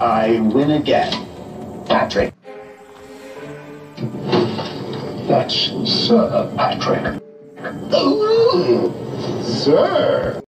I win again. Patrick. That's Sir Patrick. Oh, Sir.